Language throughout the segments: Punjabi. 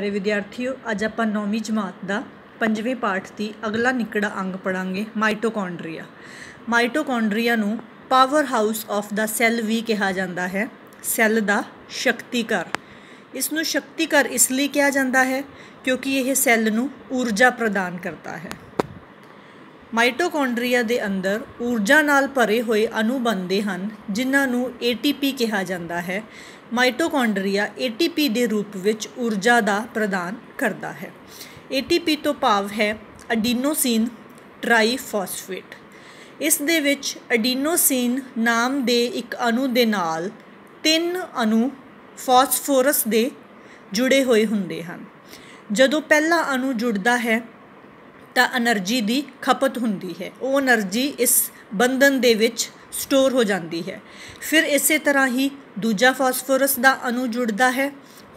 ਪਿਆਰੇ ਵਿਦਿਆਰਥੀਓ, ਅੱਜ ਆਪਾਂ 9ਵੀਂ ਜਮਾਤ ਦਾ ਪੰਜਵੇਂ ਪਾਠ ਦੀ ਅਗਲਾ ਨਿੱਕੜਾ ਅੰਗ ਪੜਾਂਗੇ ਮਾਈਟੋਕੌਂਡਰੀਆ। ਮਾਈਟੋਕੌਂਡਰੀਆ ਨੂੰ power house of the cell ਵੀ ਕਿਹਾ ਜਾਂਦਾ ਹੈ, ਸੈੱਲ ਦਾ ਸ਼ਕਤੀ ਘਰ। ਇਸ ਨੂੰ ਸ਼ਕਤੀ ਘਰ ਇਸ ਲਈ ਕਿਹਾ ਜਾਂਦਾ ਹੈ ਕਿਉਂਕਿ ਇਹ ਸੈੱਲ ਨੂੰ ਊਰਜਾ ਪ੍ਰਦਾਨ ਕਰਦਾ ਹੈ। ਮਾਈਟੋਕੌਂਡਰੀਆ ਦੇ ਅੰਦਰ ਊਰਜਾ ਨਾਲ ਭਰੇ ਹੋਏ ਅਣੂ ਬਣਦੇ ਹਨ, ਜਿਨ੍ਹਾਂ ਨੂੰ ATP ਕਿਹਾ ਜਾਂਦਾ ਹੈ ਮਾਈਟੋਕੌਂਡਰੀਆ ਏਟੀਪੀ ਦੇ ਰੂਪ ਵਿੱਚ ਊਰਜਾ ਦਾ ਪ੍ਰਦਾਨ ਕਰਦਾ ਹੈ। ਏਟੀਪੀ ਤੋਂ ਭਾਵ ਹੈ ਅਡੀਨੋਸਿਨ ਟ੍ਰਾਈਫਾਸਫੇਟ। ਇਸ ਦੇ ਵਿੱਚ ਅਡੀਨੋਸਿਨ ਨਾਮ ਦੇ ਇੱਕ ਅਣੂ ਦੇ ਨਾਲ ਤਿੰਨ ਅਣੂ ਫਾਸਫੋਰਸ ਦੇ ਜੁੜੇ ਹੋਏ ਹੁੰਦੇ ਹਨ। ਜਦੋਂ ਪਹਿਲਾ ਅਣੂ ਜੁੜਦਾ ਹੈ, ਤਾਂ એનર્ਜੀ ਦੀ ਖਪਤ ਹੁੰਦੀ ਹੈ। ਉਹ એનર્ਜੀ ਇਸ ਬੰਧਨ ਦੇ ਵਿੱਚ ਸਟੋਰ ਹੋ ਜਾਂਦੀ ਹੈ। ਫਿਰ ਇਸੇ ਤਰ੍ਹਾਂ ਹੀ ਦੂਜਾ ਫਾਸਫੋਰਸ ਦਾ ਅਣੂ ਜੁੜਦਾ ਹੈ,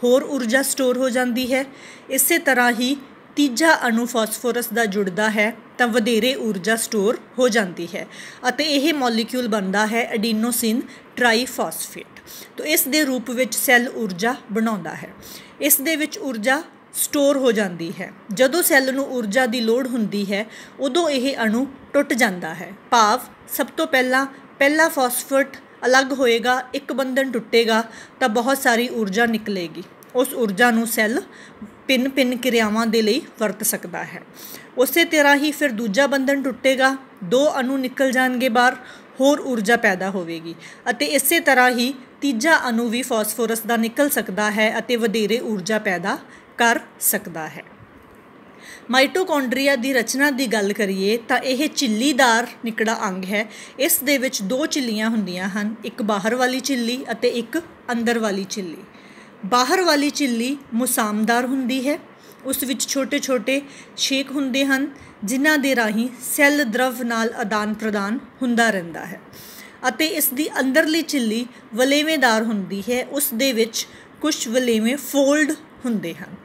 ਹੋਰ ਊਰਜਾ ਸਟੋਰ ਹੋ ਜਾਂਦੀ ਹੈ। ਇਸੇ ਤਰ੍ਹਾਂ ਹੀ ਤੀਜਾ ਅਣੂ ਫਾਸਫੋਰਸ ਦਾ ਜੁੜਦਾ ਹੈ, ਤਾਂ ਵਧੇਰੇ ਊਰਜਾ ਸਟੋਰ ਹੋ ਜਾਂਦੀ ਹੈ ਅਤੇ ਇਹ ਮੋਲੀਕਿਊਲ ਬਣਦਾ ਹੈ ਐਡੀਨੋਸਿਨ ਟ੍ਰਾਈਫਾਸਫੇਟ। ਤੋਂ ਇਸ ਦੇ ਰੂਪ ਵਿੱਚ ਸੈੱਲ ਊਰਜਾ ਬਣਾਉਂਦਾ ਹੈ। ਇਸ ਦੇ ਵਿੱਚ ਊਰਜਾ ਸਟੋਰ ਹੋ ਜਾਂਦੀ ਹੈ। ਜਦੋਂ ਸੈੱਲ ਨੂੰ ਊਰਜਾ ਦੀ ਲੋੜ ਹੁੰਦੀ ਹੈ, ਉਦੋਂ ਇਹ ਅਣੂ ਟੁੱਟ ਜਾਂਦਾ ਹੈ। ਭਾਵ ਸਭ ਤੋਂ ਪਹਿਲਾਂ ਪਹਿਲਾ ਫਾਸਫੇਟ ਅਲੱਗ ਹੋਏਗਾ, ਇੱਕ ਬੰਧਨ ਟੁੱਟੇਗਾ, ਤਾਂ ਬਹੁਤ ਸਾਰੀ ਊਰਜਾ ਨਿਕਲੇਗੀ। ਉਸ ਊਰਜਾ ਨੂੰ ਸੈੱਲ ਪਿੰਨ ਪਿੰਨ ਕਿਰਿਆਵਾਂ ਦੇ ਲਈ ਵਰਤ ਸਕਦਾ ਹੈ। ਉਸੇ ਤਰ੍ਹਾਂ ਹੀ ਫਿਰ ਦੂਜਾ ਬੰਧਨ ਟੁੱਟੇਗਾ, ਦੋ ਅਣੂ ਨਿਕਲ ਜਾਣਗੇ ਬਾਹਰ, ਹੋਰ ਊਰਜਾ ਪੈਦਾ ਹੋਵੇਗੀ ਅਤੇ ਇਸੇ ਤਰ੍ਹਾਂ ਹੀ ਤੀਜਾ ਅਣੂ ਵੀ ਫਾਸਫੋਰਸ ਦਾ ਨਿਕਲ ਸਕਦਾ ਹੈ ਅਤੇ ਵਧੇਰੇ ਊਰਜਾ ਪੈਦਾ ਕਰ ਸਕਦਾ ਹੈ। ਮਾਈਟੋਕੌਂਡਰੀਆ ਦੀ ਰਚਨਾ ਦੀ ਗੱਲ ਕਰੀਏ ਤਾਂ ਇਹ ਝਿੱਲੀਦਾਰ ਨਿਕੜਾ ਅੰਗ ਹੈ। ਇਸ ਦੇ ਵਿੱਚ ਦੋ ਝਿੱਲੀਆਂ ਹੁੰਦੀਆਂ ਹਨ, ਇੱਕ ਬਾਹਰ ਵਾਲੀ ਝਿੱਲੀ ਅਤੇ ਇੱਕ ਅੰਦਰ ਵਾਲੀ ਝਿੱਲੀ ਬਾਹਰ ਵਾਲੀ ਝਿੱਲੀ ਮੁਸਾਮਦਾਰ ਹੁੰਦੀ ਹੈ, ਉਸ ਵਿੱਚ ਛੋਟੇ-ਛੋਟੇ ਛੇਕ ਹੁੰਦੇ ਹਨ, ਜਿਨ੍ਹਾਂ ਦੇ ਰਾਹੀਂ ਸੈੱਲ ਦਰਵ ਨਾਲ ਆਦਾਨ ਪ੍ਰਦਾਨ ਹੁੰਦਾ ਰਹਿੰਦਾ ਹੈ ਅਤੇ ਇਸ ਦੀ ਅੰਦਰਲੀ ਝਿੱਲੀ ਵਲੇਵੇਂਦਾਰ ਹੁੰਦੀ ਹੈ, ਉਸ ਦੇ ਵਿੱਚ ਕੁਝ ਵਲੇਵੇਂ ਫੋਲਡ ਹੁੰਦੇ ਹਨ।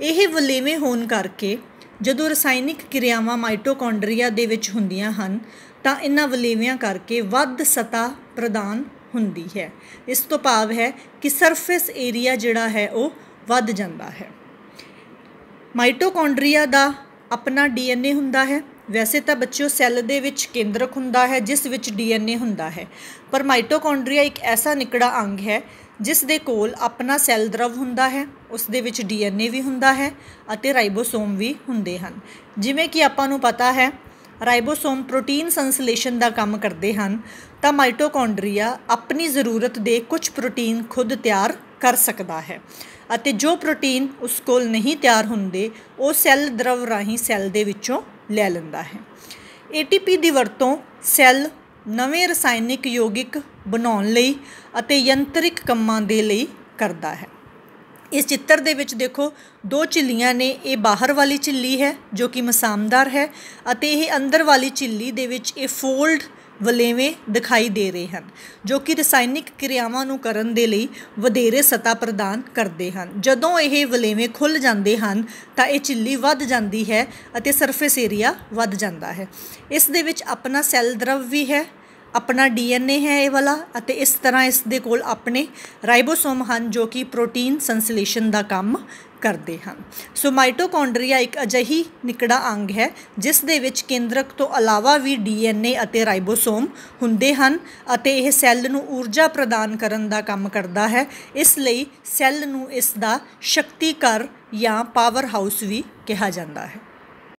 ਇਹ ਵਲੇਵੇਂ ਹੋਣ ਕਰਕੇ ਜਦੋਂ ਰਸਾਇਣਿਕ ਕਿਰਿਆਵਾਂ ਮਾਈਟੋਕੌਂਡਰੀਆ ਦੇ ਵਿੱਚ ਹੁੰਦੀਆਂ ਹਨ, ਤਾਂ ਇਹਨਾਂ ਵਲੇਵਿਆਂ ਕਰਕੇ ਵੱਧ ਸਤਾ ਪ੍ਰਦਾਨ ਹੁੰਦੀ ਹੈ। ਇਸ ਤੋਂ ਭਾਵ ਹੈ ਕਿ ਸਰਫੇਸ ਏਰੀਆ ਜਿਹੜਾ ਹੈ ਉਹ ਵੱਧ ਜਾਂਦਾ ਹੈ। ਮਾਈਟੋਕੌਂਡਰੀਆ ਦਾ ਆਪਣਾ ਡੀਐਨਏ ਹੁੰਦਾ ਹੈ। ਵੈਸੇ ਤਾਂ ਬੱਚਿਓ ਸੈੱਲ ਦੇ ਵਿੱਚ ਕੇਂਦਰਕ ਹੁੰਦਾ ਹੈ, ਜਿਸ ਵਿੱਚ ਡੀਐਨਏ ਹੁੰਦਾ ਹੈ। ਪਰ ਮਾਈਟੋਕੌਂਡਰੀਆ ਇੱਕ ਐਸਾ ਨਿਕੜਾ ਅੰਗ ਹੈ, ਜਿਸ ਦੇ ਕੋਲ ਆਪਣਾ ਸੈੱਲ ਦਰਵ ਹੁੰਦਾ ਹੈ, ਉਸ ਦੇ ਵਿੱਚ ਡੀਐਨਏ ਵੀ ਹੁੰਦਾ ਹੈ ਅਤੇ ਰਾਈਬੋਸੋਮ ਵੀ ਹੁੰਦੇ ਹਨ। ਜਿਵੇਂ ਕਿ ਆਪਾਂ ਨੂੰ ਪਤਾ ਹੈ, ਰਾਈਬੋਸੋਮ ਪ੍ਰੋਟੀਨ ਸੰਸਲੇਸ਼ਨ ਦਾ ਕੰਮ ਕਰਦੇ ਹਨ, ਤਾਂ ਮਾਈਟੋਕੌਂਡਰੀਆ ਆਪਣੀ ਜ਼ਰੂਰਤ ਦੇ ਕੁਝ ਪ੍ਰੋਟੀਨ ਖੁਦ ਤਿਆਰ ਕਰ ਸਕਦਾ ਹੈ ਅਤੇ ਜੋ ਪ੍ਰੋਟੀਨ ਉਸ ਕੋਲ ਨਹੀਂ ਤਿਆਰ ਹੁੰਦੇ, ਉਹ ਸੈੱਲ ਦਰਵ ਰਾਹੀਂ ਸੈੱਲ ਦੇ ਵਿੱਚੋਂ ਲੈ ਲੈਂਦਾ ਹੈ। ATP ਦੀ ਵਰਤੋਂ ਸੈੱਲ ਨਵੇਂ ਰਸਾਇਣਿਕ ਯੋਗਿਕ ਬਣਾਉਣ ਲਈ ਅਤੇ ਯੰਤਰਿਕ ਕੰਮਾਂ ਦੇ ਲਈ ਕਰਦਾ ਹੈ। ਇਸ ਚਿੱਤਰ ਦੇ ਵਿੱਚ ਦੇਖੋ, ਦੋ ਝਿੱਲੀਆਂ ਨੇ, ਇਹ ਬਾਹਰ ਵਾਲੀ ਝਿੱਲੀ ਹੈ ਜੋ ਕਿ ਮਸਾਮਦਾਰ ਹੈ ਅਤੇ ਇਹ ਅੰਦਰ ਵਾਲੀ ਝਿੱਲੀ ਦੇ ਵਿੱਚ ਇਹ ਫੋਲਡ ਵਲੇਵੇਂ ਦਿਖਾਈ ਦੇ ਰਹੇ ਹਨ, ਜੋ ਕਿ ਰਸਾਇਣਿਕ ਕਿਰਿਆਵਾਂ ਨੂੰ ਕਰਨ ਦੇ ਲਈ ਵਧੇਰੇ ਸਤਾ ਪ੍ਰਦਾਨ ਕਰਦੇ ਹਨ। ਜਦੋਂ ਇਹ ਵਲੇਵੇਂ ਖੁੱਲ ਜਾਂਦੇ ਹਨ, ਤਾਂ ਇਹ ਝਿੱਲੀ ਵੱਧ ਜਾਂਦੀ ਹੈ ਅਤੇ ਸਰਫੇਸ ਏਰੀਆ ਵੱਧ ਜਾਂਦਾ ਹੈ। ਇਸ ਦੇ ਵਿੱਚ ਆਪਣਾ ਸੈੱਲ ਦਰਵ ਵੀ ਹੈ ਆਪਣਾ ਡੀਐਨਏ ਹੈ ਇਹ ਵਾਲਾ ਅਤੇ ਇਸ ਤਰ੍ਹਾਂ ਇਸ ਦੇ ਕੋਲ ਆਪਣੇ ਰਾਈਬੋਸੋਮ ਹਨ ਜੋ ਕਿ ਪ੍ਰੋਟੀਨ ਸੰਸਲੇਸ਼ਨ ਦਾ ਕੰਮ ਕਰਦੇ ਹਨ। ਸੋ ਮਾਈਟੋਕੌਂਡਰੀਆ ਇੱਕ ਅਜਿਹੀ ਨਿਕੜਾ ਅੰਗ ਹੈ ਜਿਸ ਦੇ ਵਿੱਚ ਕੇਂਦਰਕ ਤੋਂ ਇਲਾਵਾ ਵੀ ਡੀਐਨਏ ਅਤੇ ਰਾਈਬੋਸੋਮ ਹੁੰਦੇ ਹਨ ਅਤੇ ਇਹ ਸੈੱਲ ਨੂੰ ਊਰਜਾ ਪ੍ਰਦਾਨ ਕਰਨ ਦਾ ਕੰਮ ਕਰਦਾ ਹੈ। ਇਸ ਲਈ ਸੈੱਲ ਨੂੰ ਇਸ ਦਾ ਸ਼ਕਤੀ ਘਰ ਜਾਂ ਪਾਵਰ ਹਾਊਸ ਵੀ ਕਿਹਾ ਜਾਂਦਾ ਹੈ।